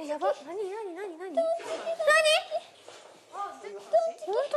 えやば。何何何何？何本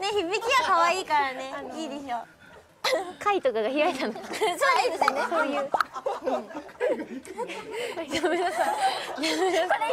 ね響きは可愛いからねいいでしょ。貝とかが開いたの。かそうですね。そういう、うん、ごめんなさい。これ言え言えば言